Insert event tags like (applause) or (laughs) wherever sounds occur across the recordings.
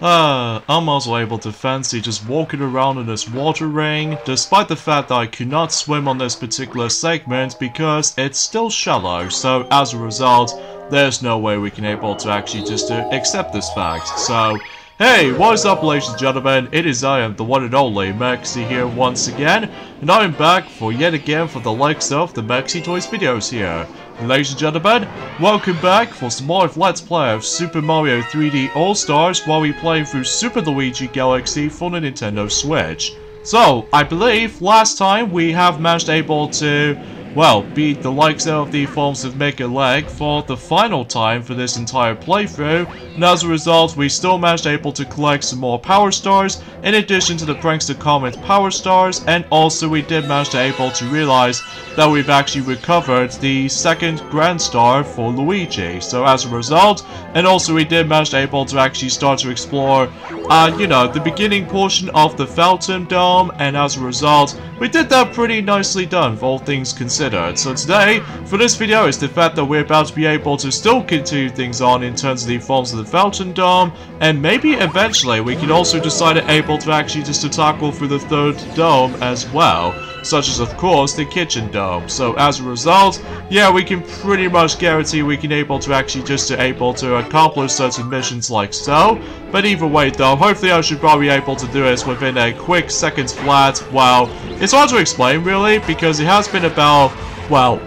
Uh, I'm also able to fancy just walking around in this water ring, despite the fact that I could not swim on this particular segment because it's still shallow, so as a result, there's no way we can able to actually just uh, accept this fact. So, hey, what is up ladies and gentlemen, it is I am the one and only Maxi here once again, and I am back for yet again for the likes of the Maxi Toys videos here. Ladies and gentlemen, welcome back for some more Let's Play of Super Mario 3D All-Stars while we play through Super Luigi Galaxy for the Nintendo Switch. So, I believe last time we have managed able to well, beat the likes of the forms of Megaleg for the final time for this entire playthrough, and as a result, we still managed able to collect some more Power Stars, in addition to the Prankster Comet Power Stars, and also we did manage to able to realize that we've actually recovered the second Grand Star for Luigi, so as a result, and also we did manage to able to actually start to explore, uh, you know, the beginning portion of the Fountain Dome, and as a result, we did that pretty nicely done, all things considered. So today, for this video, is the fact that we're about to be able to still continue things on in terms of the forms of the Fountain Dome, and maybe eventually we can also decide to able to actually just to tackle through the third dome as well such as of course the kitchen dome. So as a result, yeah, we can pretty much guarantee we can able to actually just to able to accomplish certain missions like so. But either way though, hopefully I should probably be able to do this within a quick seconds flat. Well, it's hard to explain really, because it has been about, well,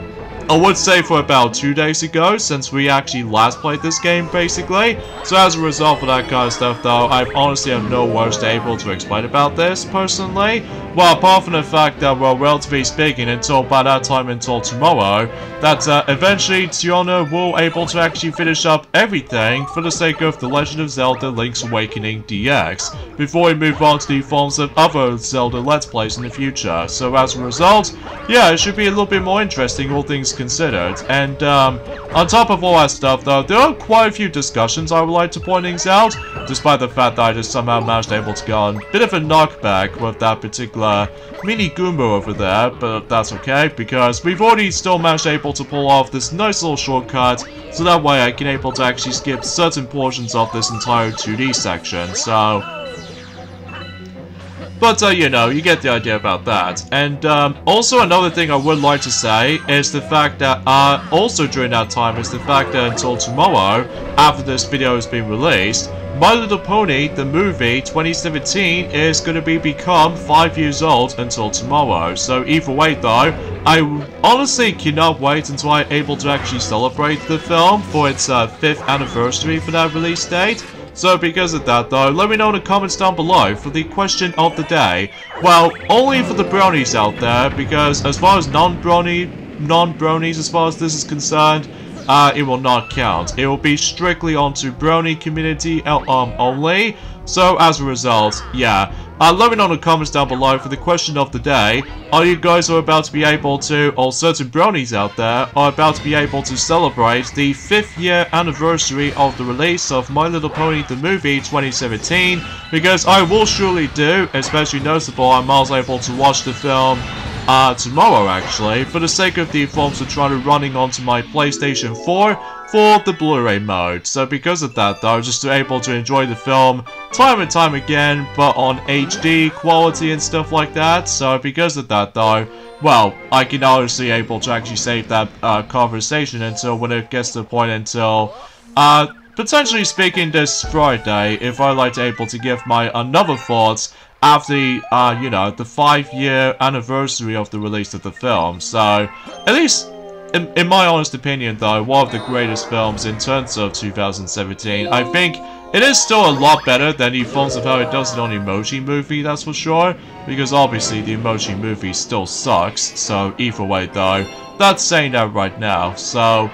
I would say for about two days ago, since we actually last played this game, basically. So as a result of that kind of stuff, though, I honestly have no words to able to explain about this, personally. Well, apart from the fact that, well, relatively speaking, until by that time, until tomorrow, that uh, eventually Tiona will able to actually finish up everything for the sake of The Legend of Zelda Link's Awakening DX, before we move on to the forms of other Zelda Let's Plays in the future. So as a result, yeah, it should be a little bit more interesting, all things considered. And um, on top of all that stuff though, there are quite a few discussions I would like to point things out, despite the fact that I just somehow managed able to get on a bit of a knockback with that particular mini Goomba over there, but that's okay, because we've already still managed able to pull off this nice little shortcut, so that way I can able to actually skip certain portions of this entire 2D section, so... But, uh, you know, you get the idea about that. And, um, also another thing I would like to say is the fact that, uh, also during that time is the fact that until tomorrow, after this video has been released, My Little Pony, the movie, 2017, is going to be become 5 years old until tomorrow. So either way though, I honestly cannot wait until I'm able to actually celebrate the film for its uh, 5th anniversary for that release date. So because of that though, let me know in the comments down below for the question of the day. Well, only for the bronies out there, because as far as non-brony, non-bronies as far as this is concerned, uh, it will not count. It will be strictly onto brony community um, only. So as a result, yeah. Uh, let me know in the comments down below for the question of the day. Are you guys are about to be able to, or certain bronies out there, are about to be able to celebrate the 5th year anniversary of the release of My Little Pony the Movie 2017? Because I will surely do, especially noticeable I'm also able to watch the film uh, tomorrow actually, for the sake of the forms of trying to running onto my PlayStation 4 for the Blu-ray mode. So because of that though, just able to enjoy the film time and time again, but on HD quality and stuff like that. So because of that though, well, I can obviously able to actually save that uh, conversation until when it gets to the point until, uh, potentially speaking this Friday, if I like to able to give my another thoughts after the, uh, you know, the five-year anniversary of the release of the film. So, at least, in, in my honest opinion, though, one of the greatest films in terms of 2017. I think it is still a lot better than the films of how it does it on Emoji Movie, that's for sure. Because obviously the Emoji Movie still sucks, so either way though, that's saying that right now. So,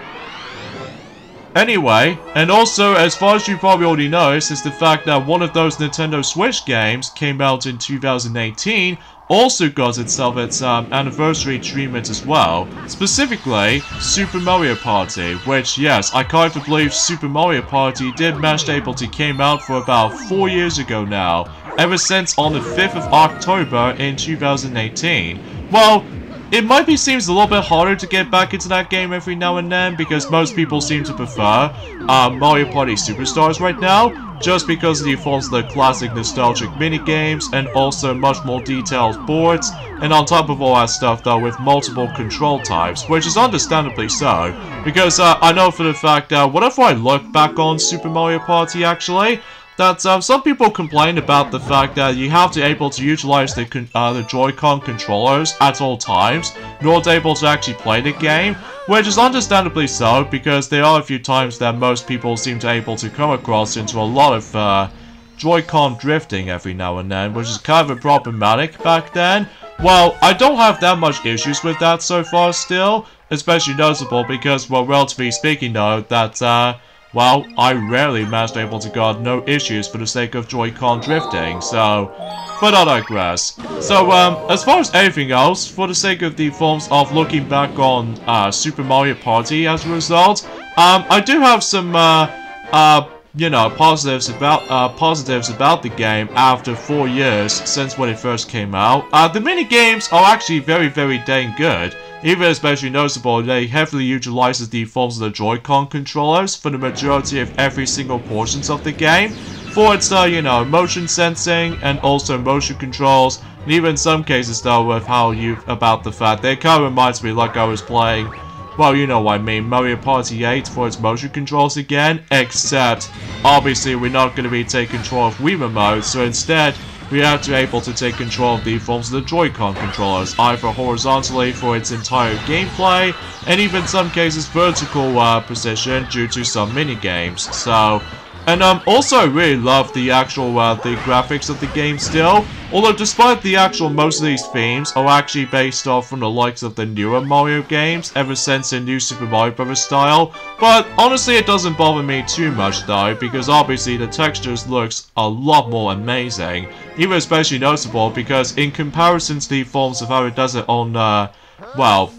Anyway, and also, as far as you probably already noticed, is the fact that one of those Nintendo Switch games came out in 2018 also got itself its um, anniversary treatment as well. Specifically, Super Mario Party, which, yes, I of believe Super Mario Party did manage able to came out for about 4 years ago now, ever since on the 5th of October in 2018. Well, it might be seems a little bit harder to get back into that game every now and then because most people seem to prefer uh, Mario Party Superstars right now just because it involves the classic nostalgic minigames and also much more detailed boards and on top of all that stuff though with multiple control types which is understandably so because uh, I know for the fact that whenever I look back on Super Mario Party actually that uh, some people complain about the fact that you have to able to utilize the, uh, the Joy-Con controllers at all times not able to actually play the game, which is understandably so because there are a few times that most people seem to able to come across into a lot of uh, Joy-Con drifting every now and then, which is kind of problematic back then. Well, I don't have that much issues with that so far still, especially noticeable because, well, relatively speaking though, that, uh, well, I rarely managed able to guard no issues for the sake of Joy-Con drifting, so... But I digress. So, um, as far as anything else, for the sake of the forms of looking back on, uh, Super Mario Party as a result, um, I do have some, uh, uh, you know, positives about, uh, positives about the game after four years since when it first came out. Uh, the mini games are actually very, very dang good. Even especially noticeable, they heavily utilizes the forms of the Joy-Con controllers for the majority of every single portions of the game. For its, uh, you know, motion sensing and also motion controls, and even in some cases though with how you, about the fact that it kind of reminds me like I was playing well, you know what I mean, Mario Party 8 for its motion controls again, except, obviously we're not going to be taking control of Wii Remote, so instead, we are to be able to take control of the forms of the Joy-Con controllers, either horizontally for its entire gameplay, and even some cases vertical uh, precision due to some mini-games. So, and um, also I really love the actual uh, the graphics of the game still. Although despite the actual most of these themes are actually based off from the likes of the newer Mario games ever since the new Super Mario Bros. style. But honestly it doesn't bother me too much though because obviously the textures looks a lot more amazing. Even especially noticeable because in comparison to the forms of how it does it on uh, well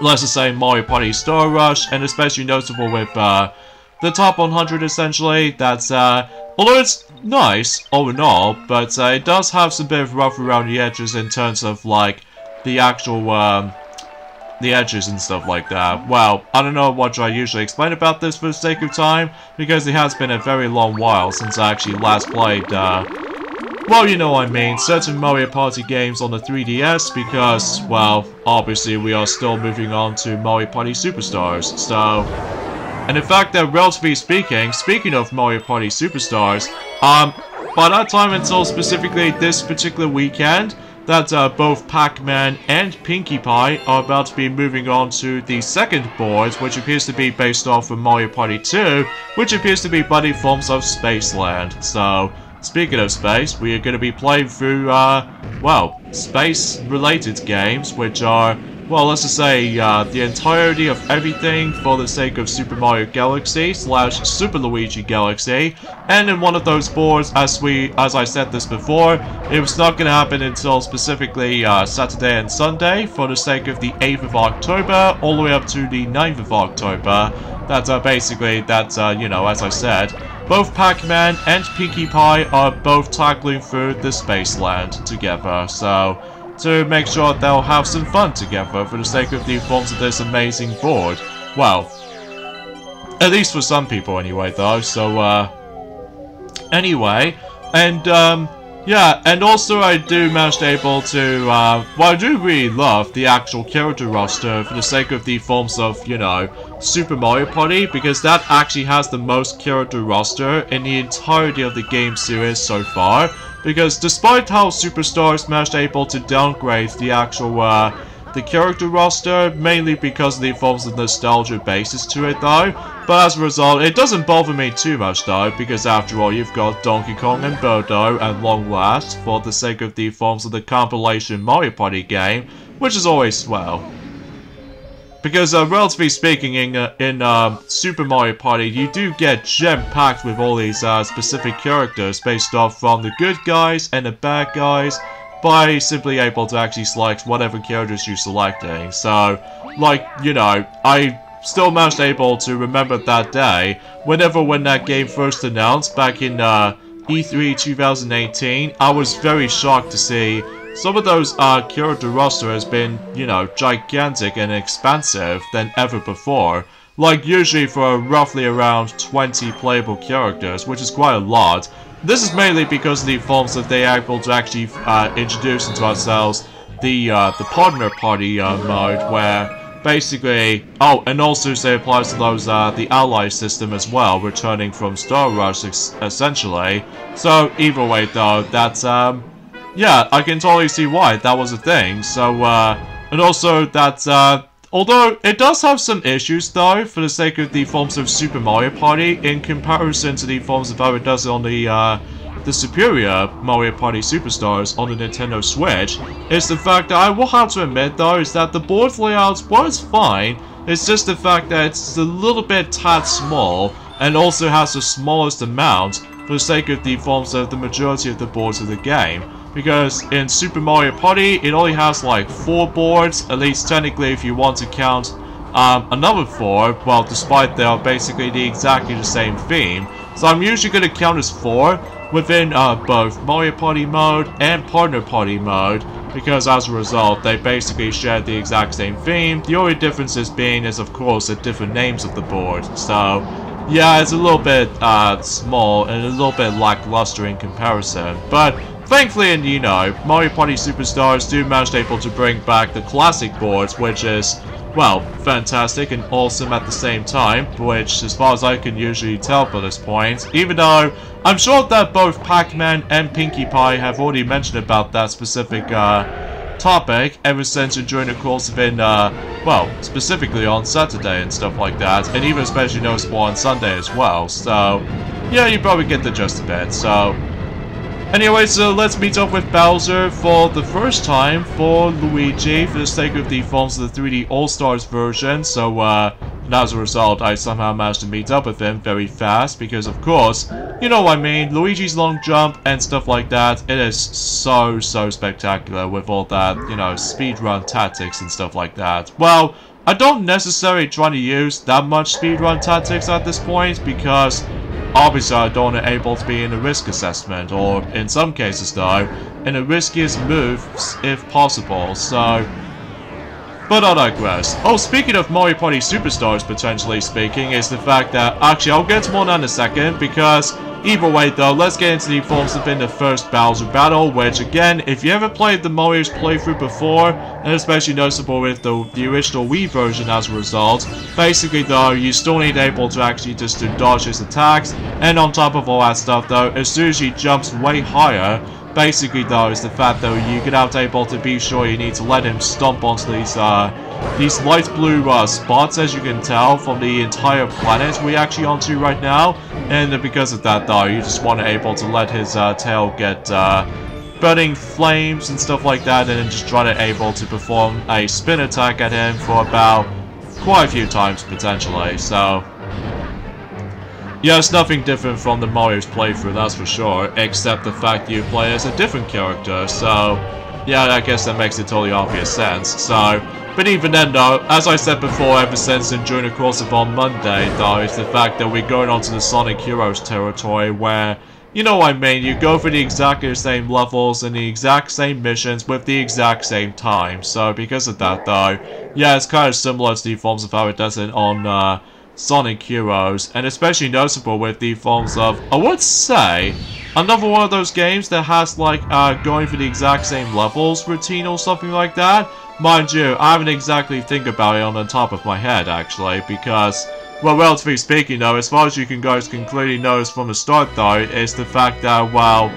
let's just say Mario Party Star Rush and especially noticeable with uh, the top 100 essentially. That's, uh, although it's nice all in all, but uh, it does have some bit of rough around the edges in terms of like the actual, um, the edges and stuff like that. Well, I don't know what I usually explain about this for the sake of time, because it has been a very long while since I actually last played, uh, well, you know what I mean, certain Mario Party games on the 3DS, because, well, obviously we are still moving on to Mario Party Superstars, so... And in fact, that relatively speaking, speaking of Mario Party Superstars, um, by that time until specifically this particular weekend, that uh, both Pac-Man and Pinkie Pie are about to be moving on to the second board, which appears to be based off of Mario Party 2, which appears to be buddy forms of Spaceland. So, speaking of space, we are going to be playing through, uh, well, space-related games, which are well, let's just say, uh, the entirety of everything for the sake of Super Mario Galaxy slash Super Luigi Galaxy. And in one of those boards, as we, as I said this before, it was not going to happen until specifically uh, Saturday and Sunday for the sake of the 8th of October all the way up to the 9th of October. That's uh, basically, that's, uh, you know, as I said, both Pac-Man and Pinkie Pie are both tackling through the Spaceland together, so to make sure they'll have some fun together for the sake of the forms of this amazing board. Well, at least for some people anyway though, so uh, anyway, and um, yeah, and also I do manage to able to, uh, well I do really love the actual character roster for the sake of the forms of, you know, Super Mario Party, because that actually has the most character roster in the entirety of the game series so far, because despite how Superstars managed able to downgrade the actual, uh, the character roster, mainly because of the forms of nostalgia basis to it though, but as a result, it doesn't bother me too much though, because after all, you've got Donkey Kong and Birdo and Long Last for the sake of the forms of the compilation Mario Party game, which is always swell. Because, uh, relatively speaking, in, uh, in uh, Super Mario Party, you do get gem-packed with all these uh, specific characters based off from the good guys and the bad guys by simply able to actually select whatever characters you're selecting. So, like, you know, I still managed able to remember that day, whenever when that game first announced back in uh, E3 2018, I was very shocked to see some of those uh, character roster has been, you know, gigantic and expansive than ever before. Like usually for roughly around 20 playable characters, which is quite a lot. This is mainly because of the forms that they are able to actually uh, introduce into ourselves the uh, the partner party uh, mode where basically oh and also say applies to those uh, the ally system as well returning from Star Rush essentially so either way though that's um yeah, I can totally see why. That was a thing. So, uh, and also that, uh, although it does have some issues though, for the sake of the forms of Super Mario Party, in comparison to the forms of how it does on the, uh, the superior Mario Party Superstars on the Nintendo Switch, is the fact that I will have to admit though, is that the board layout was fine, it's just the fact that it's a little bit tad small, and also has the smallest amount, for the sake of the forms of the majority of the boards of the game because in Super Mario Party, it only has like four boards, at least technically if you want to count um, another four, well, despite they are basically the exactly the same theme. So I'm usually going to count as four within uh, both Mario Party mode and Partner Party mode, because as a result, they basically share the exact same theme. The only differences being is, of course, the different names of the board. So, yeah, it's a little bit uh, small and a little bit lackluster in comparison. But Thankfully, and you know, Mario Party Superstars do manage able to bring back the classic boards, which is, well, fantastic and awesome at the same time, which, as far as I can usually tell by this point, even though I'm sure that both Pac-Man and Pinkie Pie have already mentioned about that specific, uh, topic ever since during the course of in, uh, well, specifically on Saturday and stuff like that, and even especially noticeable on Sunday as well, so, yeah, you probably get the gist of it, so, Anyway, so let's meet up with Bowser for the first time for Luigi for the sake of the forms of the 3D All-Stars version. So, uh, and as a result, I somehow managed to meet up with him very fast because, of course, you know what I mean, Luigi's long jump and stuff like that, it is so, so spectacular with all that, you know, speedrun tactics and stuff like that. Well, I don't necessarily try to use that much speedrun tactics at this point because Obviously, don't able to be in a risk assessment, or in some cases though, in the riskiest moves if possible, so... But I digress. Oh, speaking of Mario Party Superstars, potentially speaking, is the fact that... Actually, I'll get to more in a second, because Either way though, let's get into the forms within the first Bowser battle, which again, if you ever played the Mario's playthrough before, and especially noticeable with the, the original Wii version as a result, basically though, you still need able to actually just to dodge his attacks, and on top of all that stuff though, as soon as he jumps way higher, basically though is the fact though you get out able to be sure you need to let him stomp onto these uh these light blue uh, spots as you can tell from the entire planet we're actually onto right now. And because of that though you just want to able to let his uh, tail get uh, burning flames and stuff like that and then just try to able to perform a spin attack at him for about quite a few times potentially. So yeah, it's nothing different from the Mario's playthrough, that's for sure, except the fact you play as a different character, so... Yeah, I guess that makes it totally obvious sense, so... But even then though, as I said before ever since and during the course of on Monday though, it's the fact that we're going onto the Sonic Heroes territory where... You know what I mean, you go for the exactly same levels and the exact same missions with the exact same time, so because of that though, yeah, it's kind of similar to the forms of how it does it on, uh... Sonic Heroes, and especially noticeable with the forms of, I would say, another one of those games that has like uh, going for the exact same levels routine or something like that. Mind you, I haven't exactly think about it on the top of my head actually, because, well, relatively speaking though, as far as you can guys can clearly notice from the start though, is the fact that, well,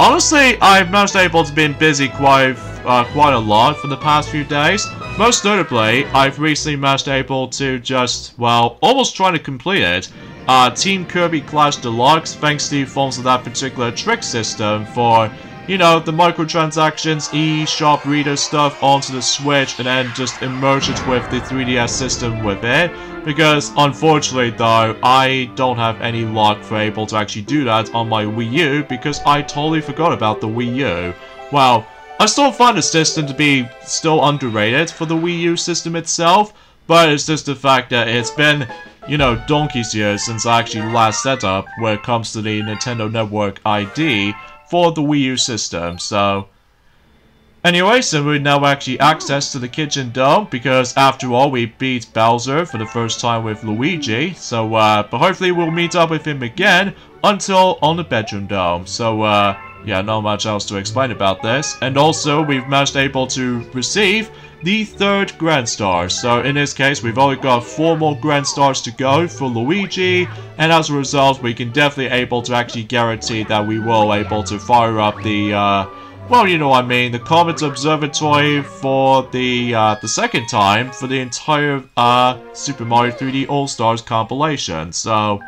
honestly, I've managed able to been busy quite, uh, quite a lot for the past few days. Most notably, I've recently managed able to just, well, almost try to complete it. Uh, Team Kirby Clash Deluxe, thanks to the forms of that particular trick system for, you know, the microtransactions, eShop reader stuff onto the Switch and then just immerse it with the 3DS system with it. Because, unfortunately though, I don't have any luck for able to actually do that on my Wii U because I totally forgot about the Wii U. Well, I still find the system to be still underrated for the Wii U system itself, but it's just the fact that it's been you know, donkey's years since I actually last set up when it comes to the Nintendo Network ID for the Wii U system, so... Anyway, so we now actually access to the kitchen dome because after all we beat Bowser for the first time with Luigi. So, uh, but hopefully we'll meet up with him again until on the bedroom dome. So, uh, yeah, not much else to explain about this. And also, we've managed able to receive the third Grand Star. So in this case, we've only got four more Grand Stars to go for Luigi. And as a result, we can definitely able to actually guarantee that we will able to fire up the, uh, well, you know what I mean, the Comet Observatory for the uh, the second time for the entire uh, Super Mario 3D All-Stars compilation. So,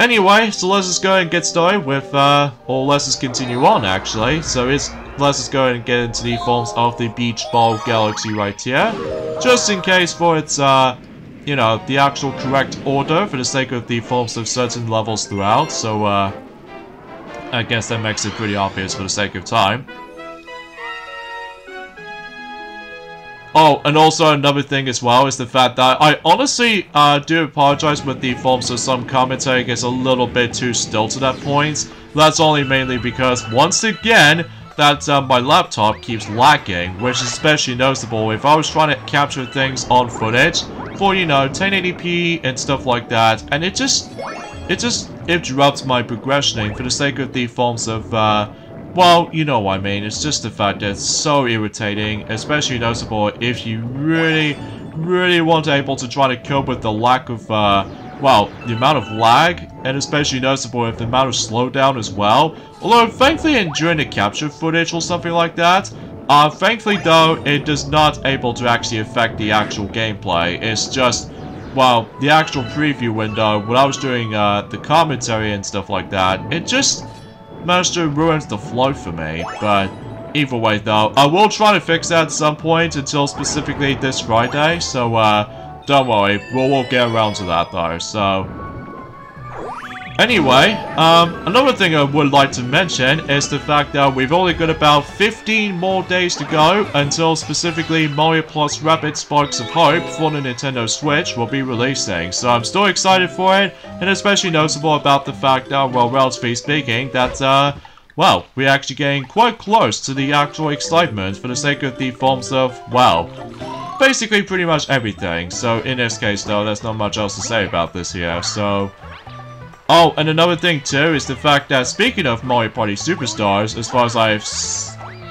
anyway, so let's just go and get started with, uh, or let's just continue on actually. So it's, let's just go and get into the forms of the Beach Ball Galaxy right here. Just in case for its, uh, you know, the actual correct order for the sake of the forms of certain levels throughout. So, uh, I guess that makes it pretty obvious for the sake of time. Oh, and also another thing as well is the fact that I honestly uh, do apologize with the forms of some commentary gets a little bit too still to that point. That's only mainly because, once again, that uh, my laptop keeps lagging, which is especially noticeable if I was trying to capture things on footage for, you know, 1080p and stuff like that, and it just, it just interrupts my progressioning for the sake of the forms of, uh, well, you know what I mean. It's just the fact that it's so irritating, especially noticeable if you really, really want able to try to cope with the lack of, uh, well, the amount of lag, and especially noticeable with the amount of slowdown as well. Although, thankfully, during the capture footage or something like that, uh, thankfully though, it does not able to actually affect the actual gameplay. It's just, well, the actual preview window, when I was doing uh, the commentary and stuff like that, it just managed to ruin the flow for me, but either way though, I will try to fix that at some point until specifically this Friday, so uh, don't worry, we'll, we'll get around to that though, so... Anyway, um, another thing I would like to mention is the fact that we've only got about 15 more days to go until specifically Mario Plus Rabbids Sparks of Hope for the Nintendo Switch will be releasing. So I'm still excited for it, and especially noticeable about the fact that, well, relatively speaking, that, uh, well, we're actually getting quite close to the actual excitement for the sake of the forms of, well, basically pretty much everything. So in this case, though, there's not much else to say about this here, so... Oh, and another thing too is the fact that speaking of Mario Party Superstars, as far as I've...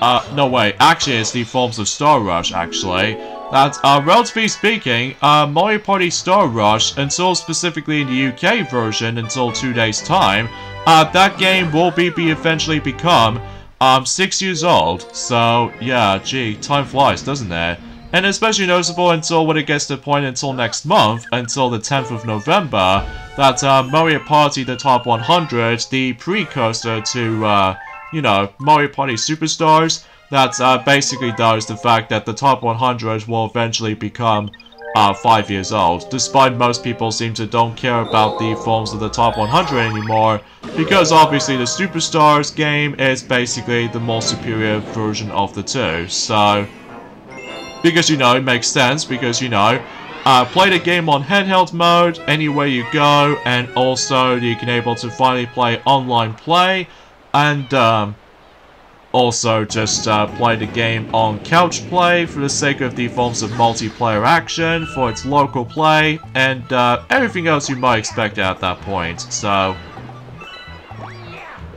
Uh, no way, actually it's the forms of Star Rush, actually. That, uh, relatively speaking, uh, Mario Party Star Rush, until specifically in the UK version, until two days time, uh, that game will be, be eventually become, um, six years old. So, yeah, gee, time flies, doesn't it? And especially noticeable until when it gets to the point until next month, until the 10th of November, that uh, Mario Party the Top 100, the precursor to, uh, you know, Mario Party Superstars, that uh, basically does the fact that the Top 100 will eventually become uh, 5 years old, despite most people seem to don't care about the forms of the Top 100 anymore, because obviously the Superstars game is basically the more superior version of the two, so... Because, you know, it makes sense, because, you know, uh, play the game on handheld mode, anywhere you go, and also you can able to finally play online play, and um, also just uh, play the game on couch play for the sake of the forms of multiplayer action, for its local play, and uh, everything else you might expect at that point, so...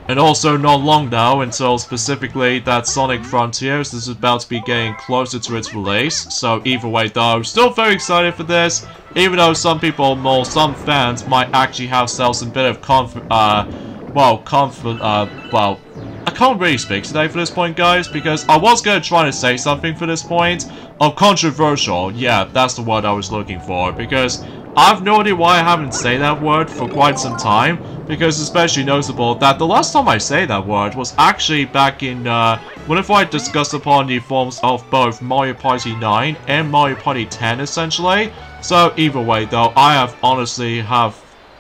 And also not long now until specifically that Sonic Frontiers is about to be getting closer to its release. So either way though, still very excited for this. Even though some people, or some fans, might actually have themselves a bit of conf uh, well, conf uh, well, I can't really speak today for this point, guys, because I was going to try to say something for this point of controversial. Yeah, that's the word I was looking for, because I have no idea why I haven't said that word for quite some time, because especially noticeable that the last time I say that word was actually back in, uh, whenever I discussed upon the forms of both Mario Party 9 and Mario Party 10, essentially. So either way, though, I have honestly have,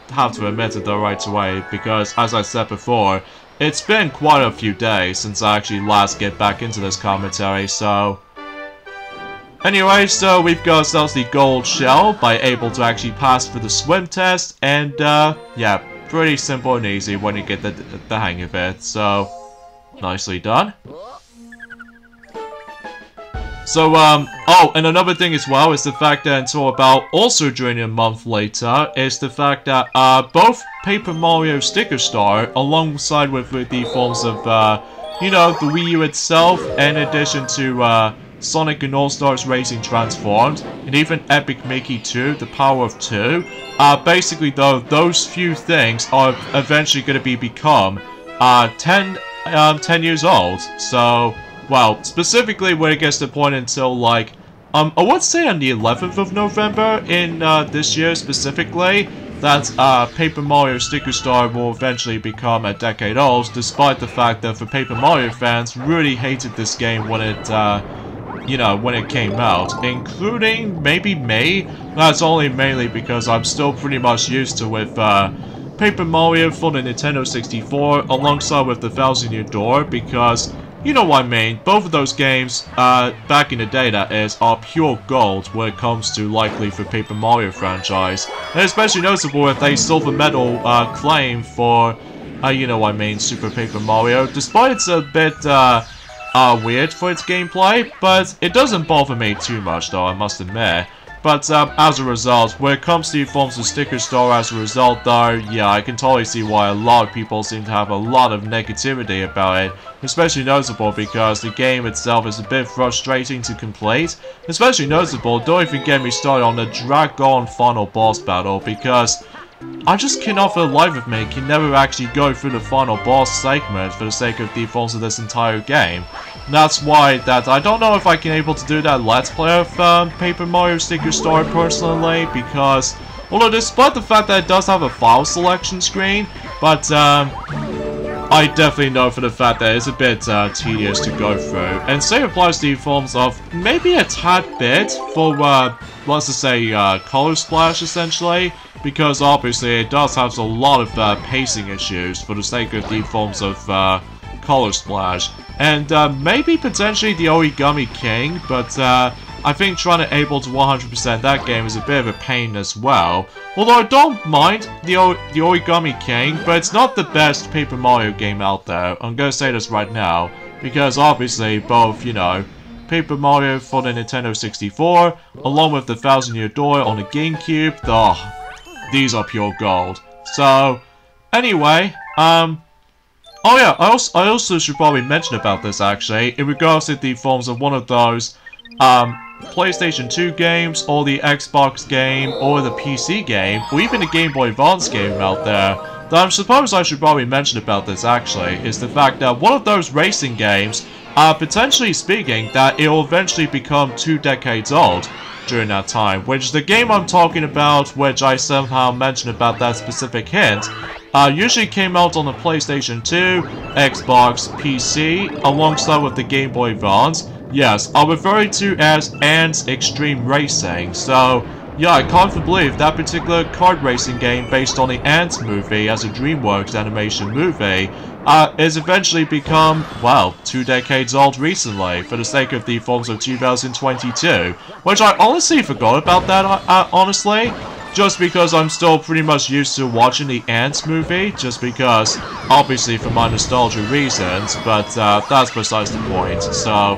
have to admit it the right away, because as I said before, it's been quite a few days since I actually last get back into this commentary, so... Anyway, so we've got ourselves the gold shell by able to actually pass for the swim test, and uh, yeah, pretty simple and easy when you get the, the hang of it, so nicely done. So, um, oh, and another thing as well is the fact that until about also during a month later is the fact that, uh, both Paper Mario Sticker Star alongside with, with the forms of, uh, you know, the Wii U itself, in addition to, uh, Sonic and All-Stars Racing Transformed, and even Epic Mickey 2, The Power of 2, uh, basically though, those few things are eventually going to be become, uh, 10, um, 10 years old, so, well, specifically when it gets to the point until, like, um, I would say on the 11th of November in, uh, this year specifically, that, uh, Paper Mario Sticker Star will eventually become a decade old, despite the fact that for Paper Mario fans really hated this game when it, uh, you know, when it came out, including maybe May. That's only mainly because I'm still pretty much used to with, uh, Paper Mario for the Nintendo 64 alongside with the Thousand Year Door because you know what I mean, both of those games, uh, back in the day that is, are pure gold when it comes to likely for Paper Mario franchise. And especially noticeable with a silver medal, uh, claim for, uh, you know what I mean, Super Paper Mario, despite it's a bit, uh, uh, weird for its gameplay, but it doesn't bother me too much though, I must admit. But um, as a result, when it comes to forms of Sticker Star as a result though, yeah, I can totally see why a lot of people seem to have a lot of negativity about it. Especially noticeable because the game itself is a bit frustrating to complete. Especially noticeable, don't even get me started on the Dragon final boss battle because I just cannot for the life of me can never actually go through the final boss segment for the sake of the forms of this entire game. That's why that I don't know if I can able to do that Let's Play of um, Paper Mario Sticker Star personally because although despite the fact that it does have a file selection screen, but um, I definitely know for the fact that it's a bit uh, tedious to go through. And same applies to the forms of maybe a tad bit for, uh, let's just say, uh, Color Splash essentially because obviously it does have a lot of uh, pacing issues for the sake of the forms of uh, Color Splash. And uh, maybe potentially the Origami King, but uh, I think trying to able to 100% that game is a bit of a pain as well. Although I don't mind the, o the Origami King, but it's not the best Paper Mario game out there. I'm gonna say this right now, because obviously both, you know, Paper Mario for the Nintendo 64, along with the Thousand Year Door on the GameCube, the these are pure gold. So, anyway, um, oh yeah, I also, I also should probably mention about this actually, in regards to the forms of one of those, um, PlayStation 2 games, or the Xbox game, or the PC game, or even the Game Boy Advance game out there, that I suppose I should probably mention about this actually, is the fact that one of those racing games, uh, potentially speaking, that it will eventually become two decades old during that time, which the game I'm talking about, which I somehow mentioned about that specific hint, uh, usually came out on the PlayStation 2, Xbox, PC, alongside with the Game Boy Advance. Yes, I'm referring to as Antz Extreme Racing, so yeah, I can't believe that particular kart racing game based on the Ant movie as a DreamWorks animation movie uh, is eventually become, well, two decades old recently for the sake of the forms of 2022, which I honestly forgot about that, uh, uh, honestly, just because I'm still pretty much used to watching the Antz movie, just because, obviously for my nostalgia reasons, but uh, that's besides the point, so...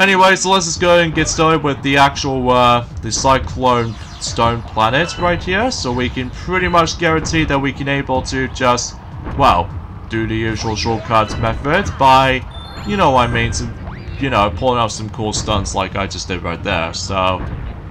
Anyway, so let's just go and get started with the actual, uh, the Cyclone Stone Planet right here, so we can pretty much guarantee that we can able to just, well, do the usual shortcut method by, you know I mean, some, you know, pulling off some cool stunts like I just did right there, so...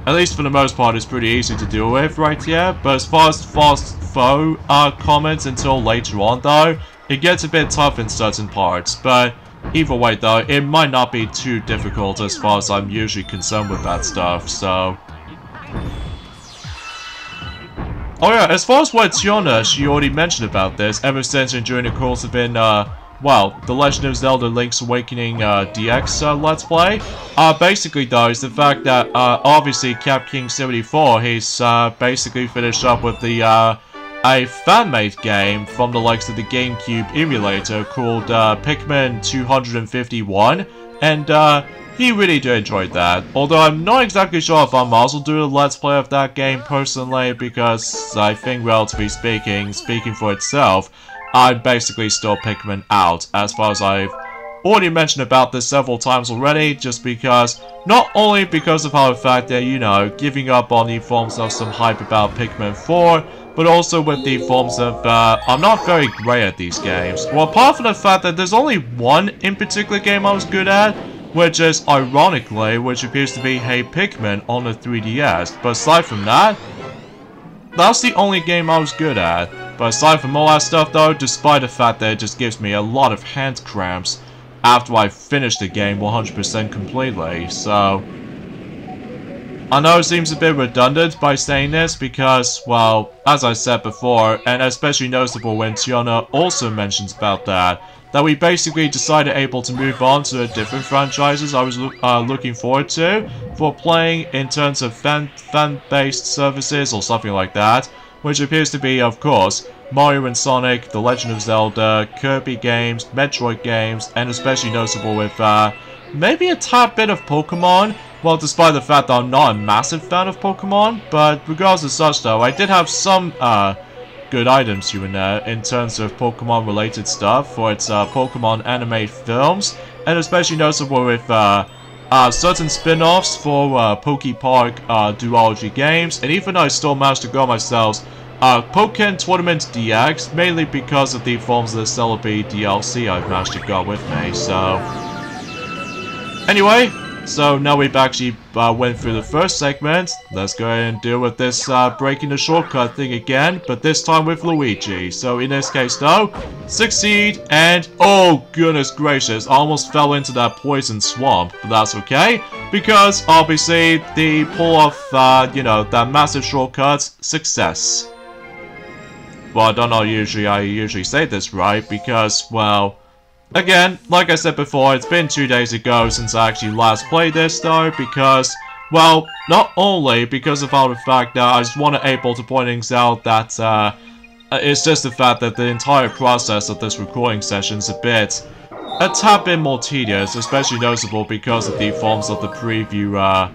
At least for the most part, it's pretty easy to deal with right here, but as far as fast foe uh, comets until later on though, it gets a bit tough in certain parts, but Either way though, it might not be too difficult as far as I'm usually concerned with that stuff, so... Oh yeah, as far as Wetiona, she already mentioned about this ever since and during the course of in, uh, well, The Legend of Zelda Link's Awakening uh, DX uh, Let's Play. Uh, basically though, is the fact that, uh, obviously Cap King 74, he's, uh, basically finished up with the, uh, a fan-made game from the likes of the GameCube emulator called uh, Pikmin 251. And uh, he really did enjoy that. Although I'm not exactly sure if I'm also doing a let's play of that game personally because I think relatively speaking, speaking for itself, I basically still Pikmin out as far as I've already mentioned about this several times already just because, not only because of how the fact that, you know, giving up on the forms of some hype about Pikmin 4, but also with the forms of, uh, I'm not very great at these games. Well, apart from the fact that there's only one in particular game I was good at, which is, ironically, which appears to be Hey Pikmin on the 3DS. But aside from that, that's the only game I was good at. But aside from all that stuff though, despite the fact that it just gives me a lot of hand cramps after I finish the game 100% completely, so... I know it seems a bit redundant by saying this because, well, as I said before, and especially noticeable when Tiana also mentions about that, that we basically decided able to move on to a different franchises I was uh, looking forward to for playing in terms of fan-based fan services or something like that, which appears to be, of course, Mario and Sonic, The Legend of Zelda, Kirby games, Metroid games, and especially noticeable with uh, maybe a tad bit of Pokemon, well, despite the fact that I'm not a massive fan of Pokemon, but regardless of such though, I did have some uh, good items here and there in terms of Pokemon related stuff for its uh, Pokemon anime films, and especially noticeable with uh, uh, certain spin-offs for uh, PokePark uh, duology games, and even though I still managed to go myself. Uh, Pokken Tournament DX, mainly because of the Forms of the Celebi DLC I've managed to go with me, so... Anyway, so now we've actually uh, went through the first segment. Let's go ahead and deal with this uh, breaking the shortcut thing again, but this time with Luigi. So in this case though, succeed and oh goodness gracious, I almost fell into that poison swamp, but that's okay because obviously the pull off, uh, you know, that massive shortcut, success. Well, I don't know usually I usually say this right because, well, Again, like I said before, it's been two days ago since I actually last played this though, because, well, not only because of how the fact that I just want to able to point things out that, uh, it's just the fact that the entire process of this recording session is a bit, a tad bit more tedious, especially noticeable because of the forms of the preview, uh,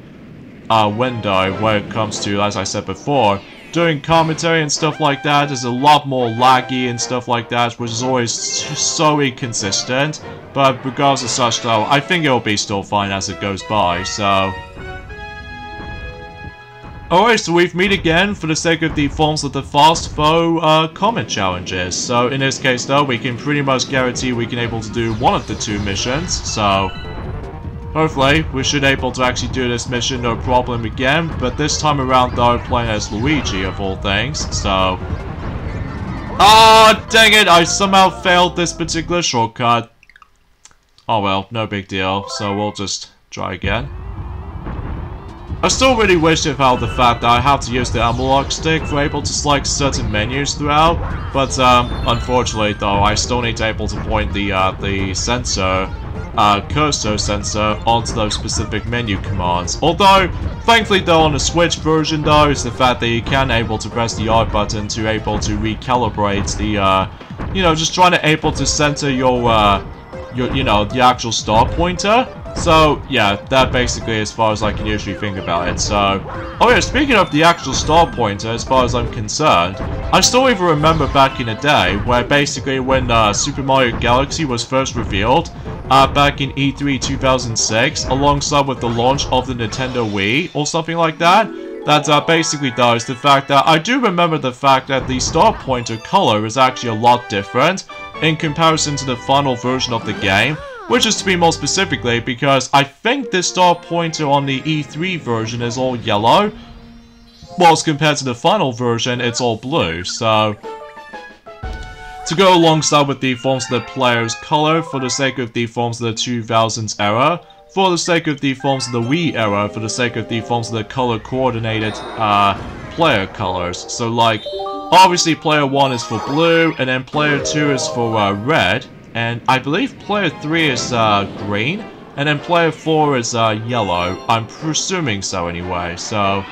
uh, window when it comes to, as I said before, doing commentary and stuff like that is a lot more laggy and stuff like that, which is always so inconsistent. But regardless of such though, I think it'll be still fine as it goes by, so... Alright, so we've met again for the sake of the forms of the fast foe uh, comet challenges. So in this case though, we can pretty much guarantee we can able to do one of the two missions, so... Hopefully, we should be able to actually do this mission no problem again, but this time around though, playing as Luigi of all things, so... Oh, dang it, I somehow failed this particular shortcut. Oh well, no big deal, so we'll just try again. I still really wish have the fact that I have to use the analog stick for able to select certain menus throughout, but um, unfortunately though, I still need to able to point the, uh, the sensor uh, cursor sensor onto those specific menu commands. Although, thankfully though on the Switch version though, is the fact that you can able to press the R button to able to recalibrate the, uh, you know, just trying to able to center your, uh, your, you know, the actual star pointer. So, yeah, that basically as far as I can usually think about it. So, oh yeah, speaking of the actual star pointer, as far as I'm concerned, I still even remember back in the day where basically when uh, Super Mario Galaxy was first revealed, uh, back in E3 2006, alongside with the launch of the Nintendo Wii, or something like that, that uh, basically does the fact that I do remember the fact that the star pointer color is actually a lot different in comparison to the final version of the game, which is to be more specifically because I think the star pointer on the E3 version is all yellow, whilst compared to the final version it's all blue, so to go alongside with the forms of the player's color for the sake of the forms of the 2000s era, for the sake of the forms of the Wii era, for the sake of the forms of the color coordinated uh, player colors. So like, obviously player 1 is for blue, and then player 2 is for uh, red, and I believe player 3 is uh, green, and then player 4 is uh, yellow. I'm presuming so anyway, so...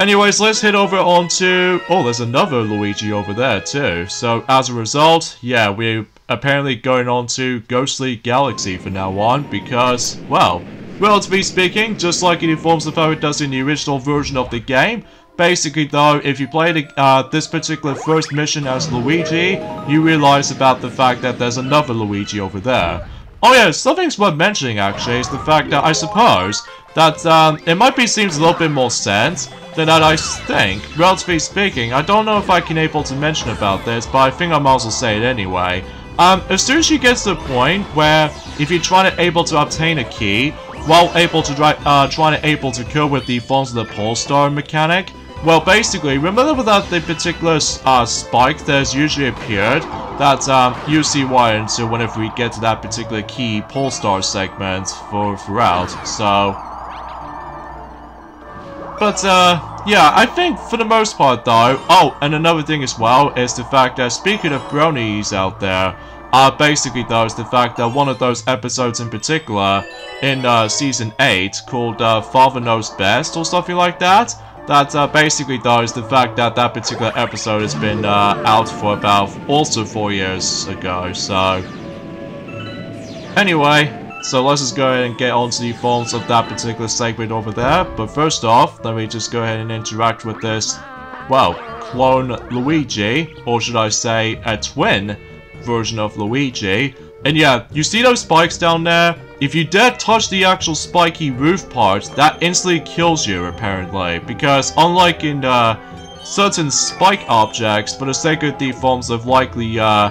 Anyways, let's head over onto... Oh, there's another Luigi over there too. So, as a result, yeah, we're apparently going on to Ghostly Galaxy from now on because, well, relatively speaking, just like it informs the it does in the original version of the game, Basically though, if you play uh, this particular first mission as Luigi, you realize about the fact that there's another Luigi over there. Oh yeah, something's worth mentioning actually is the fact that I suppose that um, it might be seems a little bit more sense than that I think, relatively speaking. I don't know if I can able to mention about this, but I think I might as well say it anyway. Um, as soon as you get to the point where if you're trying to able to obtain a key, while able to uh, trying to able to kill with the of the Pull Star mechanic, well, basically, remember that the particular uh, spike that has usually appeared? That um, you see why until whenever we get to that particular key Pull Star segment for throughout, so... But, uh, yeah, I think for the most part though, oh, and another thing as well is the fact that speaking of bronies out there, uh, basically though is the fact that one of those episodes in particular in uh, season 8 called uh, Father Knows Best or something like that, that uh, basically though is the fact that that particular episode has been uh, out for about also four years ago, so... Anyway, so let's just go ahead and get on to the forms of that particular segment over there, but first off, let me just go ahead and interact with this, well, clone Luigi, or should I say a twin version of Luigi, and yeah, you see those spikes down there? If you dare touch the actual spiky roof part, that instantly kills you, apparently. Because unlike in uh, certain spike objects, for the the forms of likely, uh,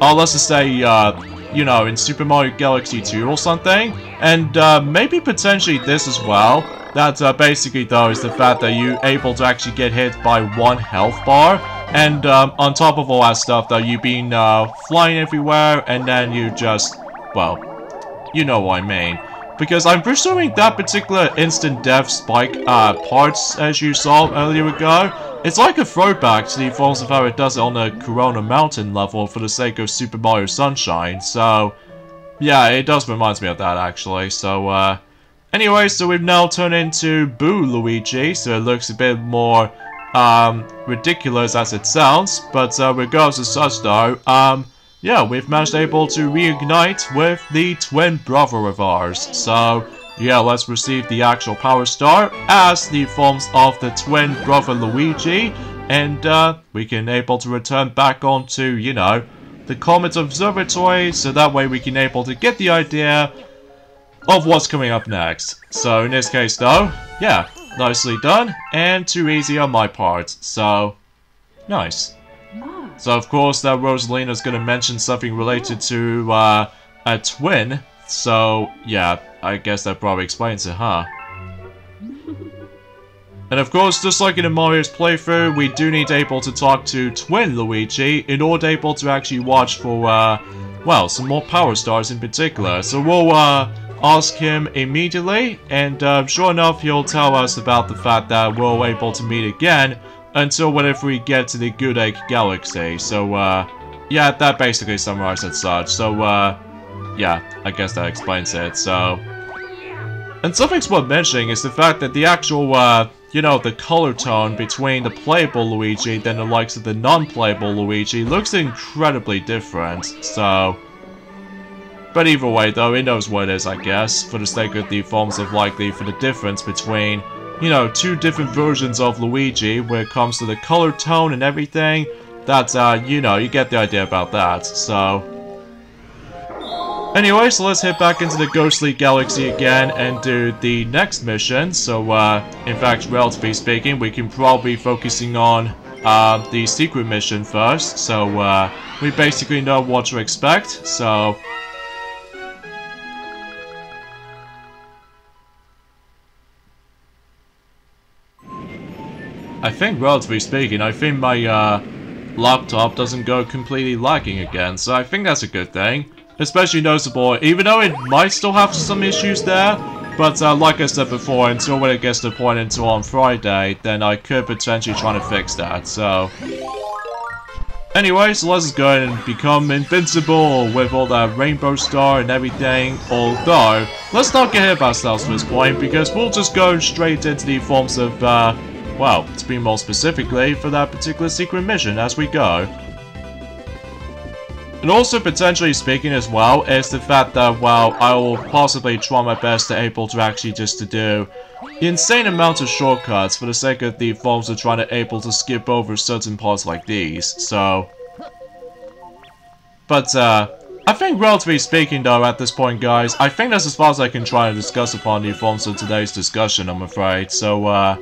oh, let's just say, uh, you know, in Super Mario Galaxy 2 or something, and uh, maybe potentially this as well, that uh, basically though is the fact that you're able to actually get hit by one health bar, and um, on top of all that stuff though, you've been uh, flying everywhere, and then you just, well, you know what I mean. Because I'm presuming that particular instant death spike uh, parts, as you saw earlier ago, it's like a throwback to the forms of how it does it on the Corona Mountain level for the sake of Super Mario Sunshine, so... Yeah, it does remind me of that, actually, so, uh... Anyway, so we've now turned into Boo Luigi, so it looks a bit more, um, ridiculous as it sounds, but, uh, regardless of such, though, um yeah, we've managed able to reignite with the twin brother of ours. So, yeah, let's receive the actual Power Star as the forms of the twin brother Luigi. And, uh, we can able to return back onto, you know, the Comet Observatory. So that way we can able to get the idea of what's coming up next. So, in this case, though, yeah, nicely done. And too easy on my part. So, nice. So of course that Rosalina's gonna mention something related to uh, a twin. So yeah, I guess that probably explains it, huh? (laughs) And of course, just like in a Mario's playthrough, we do need able to talk to Twin Luigi in order able to actually watch for, uh, well, some more Power Stars in particular. So we'll, uh, ask him immediately, and uh, sure enough, he'll tell us about the fact that we're able to meet again until whenever we get to the Good Egg Galaxy. So, uh, yeah, that basically summarizes it such. So, uh, yeah, I guess that explains it, so... And something's worth mentioning is the fact that the actual, uh, you know, the color tone between the playable Luigi than the likes of the non-playable Luigi looks incredibly different, so... But either way, though, it knows what it is, I guess, for the sake of the forms of likely for the difference between you know, two different versions of Luigi when it comes to the color tone and everything. That's, uh, you know, you get the idea about that, so... Anyway, so let's head back into the Ghostly Galaxy again and do the next mission. So, uh, in fact, relatively speaking, we can probably be focusing on, uh, the secret mission first. So, uh, we basically know what to expect, so... I think, relatively speaking, I think my uh, laptop doesn't go completely lagging again, so I think that's a good thing. Especially noticeable, even though it might still have some issues there, but uh, like I said before, until when it gets to the point until on Friday, then I could potentially try to fix that, so... Anyway, so let's go ahead and become invincible with all that rainbow star and everything, although, let's not get ahead of ourselves at this point, because we'll just go straight into the forms of, uh, well, to be more specifically, for that particular secret mission as we go. And also potentially speaking as well is the fact that, well, I will possibly try my best to able to actually just to do the insane amounts of shortcuts for the sake of the forms of trying to able to skip over certain parts like these, so... But, uh, I think relatively speaking though at this point guys, I think that's as far as I can try to discuss upon the forms of today's discussion, I'm afraid, so, uh...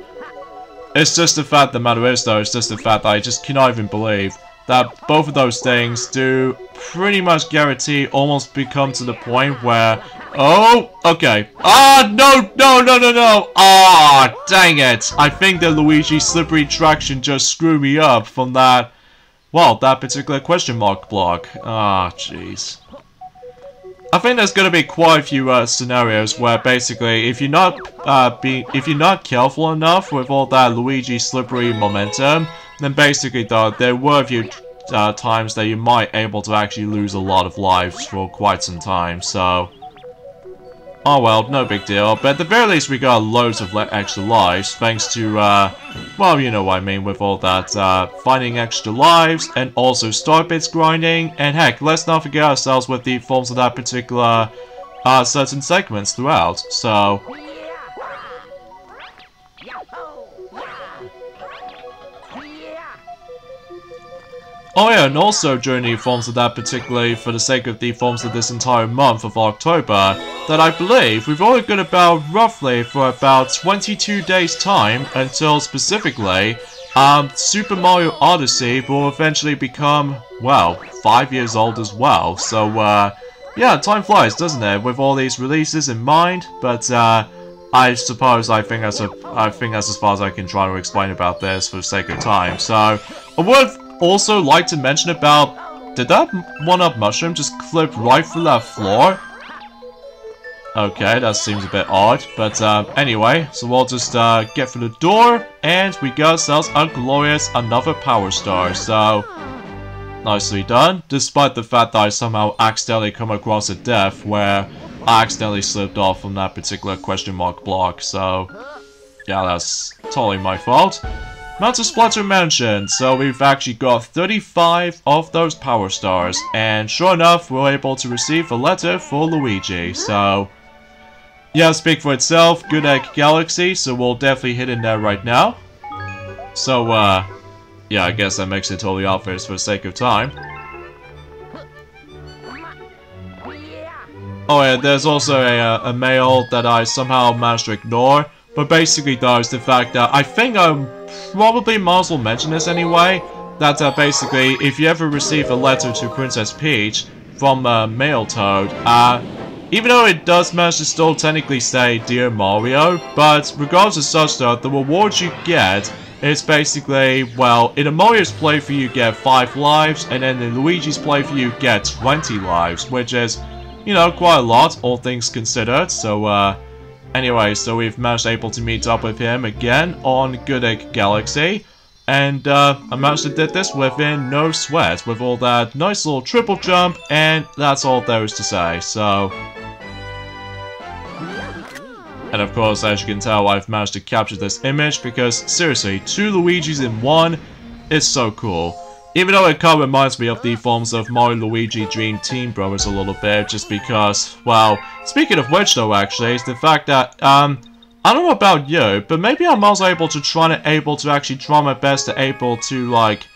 It's just the fact that the matter is though, it's just the fact that I just cannot even believe that both of those things do pretty much guarantee almost become to the point where Oh, okay. Ah, no, no, no, no, no. Ah, dang it. I think that Luigi slippery traction just screwed me up from that, well, that particular question mark block. Ah, jeez. I think there's gonna be quite a few uh, scenarios where basically, if you're not uh, be if you're not careful enough with all that Luigi slippery momentum, then basically though, there were a few uh, times that you might able to actually lose a lot of lives for quite some time, so... Oh well, no big deal, but at the very least we got loads of extra lives, thanks to, uh, well, you know what I mean with all that, uh, finding extra lives, and also star bits grinding, and heck, let's not forget ourselves with the forms of that particular, uh, certain segments throughout, so... Oh yeah, and also during the forms of that particularly for the sake of the forms of this entire month of October, that I believe we've only got about roughly for about 22 days time until specifically um, Super Mario Odyssey will eventually become, well, 5 years old as well. So, uh, yeah, time flies, doesn't it, with all these releases in mind, but, uh, I suppose I think that's a I think that's as far as I can try to explain about this for the sake of time. So, a word also like to mention about... Did that one-up mushroom just clip right through that floor? Okay, that seems a bit odd, but uh, anyway, so we'll just uh, get through the door, and we got ourselves a glorious another power star, so... Nicely done, despite the fact that I somehow accidentally come across a death where I accidentally slipped off from that particular question mark block, so... Yeah, that's totally my fault. Matter Splatter Mansion. So we've actually got 35 of those Power Stars. And sure enough, we're able to receive a letter for Luigi. So, yeah, speak for itself. Good Egg Galaxy. So we'll definitely hit in there right now. So, uh, yeah, I guess that makes it totally obvious for the sake of time. Oh yeah, there's also a, uh, a mail that I somehow managed to ignore. But basically though, is the fact that I think I'm probably might as well mention this anyway, that uh, basically, if you ever receive a letter to Princess Peach from uh, Mail Toad, uh, even though it does manage to still technically say Dear Mario, but regardless of such though, the rewards you get is basically, well, in a Mario's playthrough you get 5 lives, and then in Luigi's playthrough you get 20 lives, which is, you know, quite a lot, all things considered, so, uh, Anyway, so we've managed able to meet up with him again on Good Egg Galaxy. And uh, I managed to did this within no sweat, with all that nice little triple jump, and that's all there is to say, so... And of course, as you can tell, I've managed to capture this image, because seriously, two Luigis in one is so cool. Even though it kind of reminds me of the forms of Mario Luigi Dream Team Brothers a little bit, just because, well, speaking of which though actually, is the fact that, um, I don't know about you, but maybe I'm also able to try to able to actually try my best to able to like,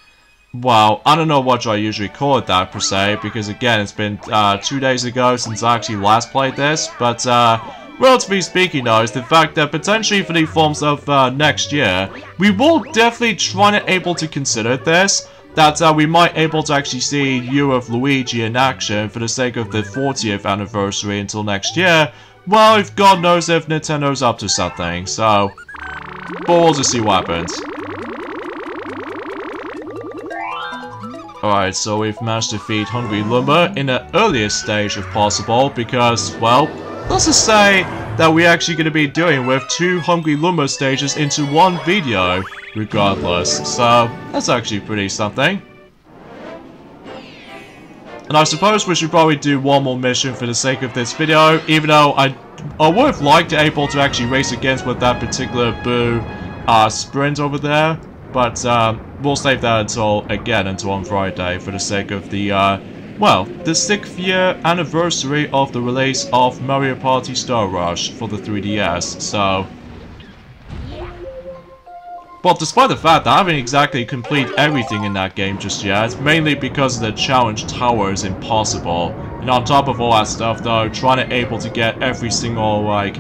well, I don't know what I usually call it that per se, because again, it's been uh, two days ago since I actually last played this, but uh, relatively speaking though, is the fact that potentially for the forms of uh, next year, we will definitely try to able to consider this, that uh, we might able to actually see Year of Luigi in action for the sake of the 40th anniversary until next year, well, if God knows if Nintendo's up to something, so... But we'll just see what happens. Alright, so we've managed to feed Hungry Luma in the earliest stage if possible, because, well, let's just say that we're actually going to be doing with two Hungry Luma stages into one video regardless. So, that's actually pretty something. And I suppose we should probably do one more mission for the sake of this video, even though I, I would have liked able to actually race against with that particular Boo uh, sprint over there. But um, we'll save that until, again, until on Friday for the sake of the uh, well, the 6th year anniversary of the release of Mario Party Star Rush for the 3DS, so... But despite the fact that I haven't exactly completed everything in that game just yet, mainly because the challenge tower is impossible. And on top of all that stuff though, trying to able to get every single, like,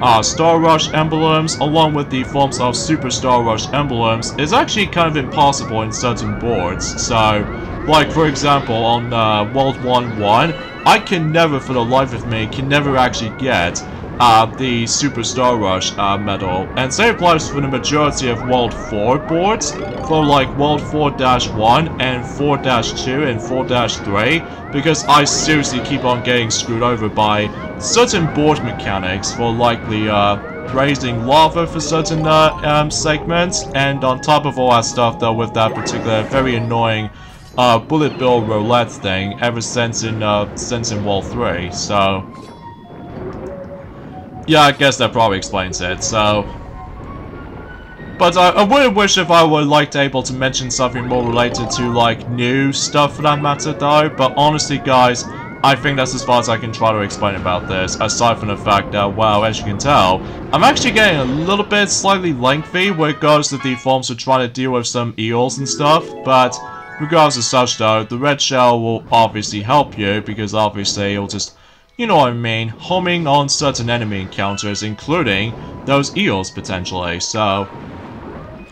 uh, Star Rush emblems, along with the forms of Super Star Rush emblems, is actually kind of impossible in certain boards, so... Like, for example, on uh, World 1 1, I can never, for the life of me, can never actually get uh, the Super Star Rush uh, medal. And same applies for the majority of World 4 boards, for like World 4-1 and 4-2 and 4-3, because I seriously keep on getting screwed over by certain board mechanics for like the uh, raising lava for certain uh, um, segments, and on top of all that stuff though with that particular very annoying uh, bullet bill roulette thing ever since in uh, since in World 3, so... Yeah, I guess that probably explains it, so... But I, I would wish if I were like able to mention something more related to like new stuff for that matter though, but honestly guys, I think that's as far as I can try to explain about this, aside from the fact that, well, as you can tell, I'm actually getting a little bit slightly lengthy with regards to the forms of trying to deal with some eels and stuff, but regardless of such though, the red shell will obviously help you, because obviously it'll just you know what I mean, homing on certain enemy encounters, including those eels, potentially, so...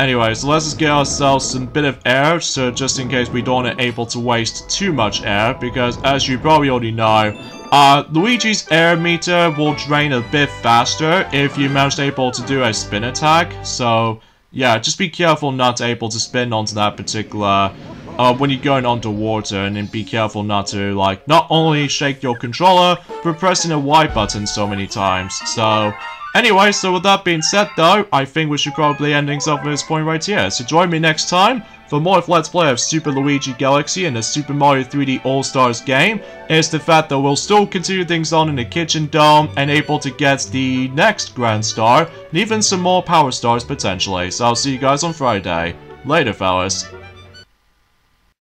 Anyways, let's just get ourselves some bit of air, so just in case we don't are able to waste too much air, because as you probably already know, uh, Luigi's air meter will drain a bit faster if you manage able to do a spin attack, so yeah, just be careful not able to spin onto that particular uh, when you're going underwater and then be careful not to like not only shake your controller but pressing the Y button so many times. So anyway, so with that being said though, I think we should probably end things off at this point right here. So join me next time for more of Let's Play of Super Luigi Galaxy and the Super Mario 3D All-Stars game. Is the fact that we'll still continue things on in the Kitchen Dome and able to get the next Grand Star and even some more Power Stars potentially. So I'll see you guys on Friday. Later fellas.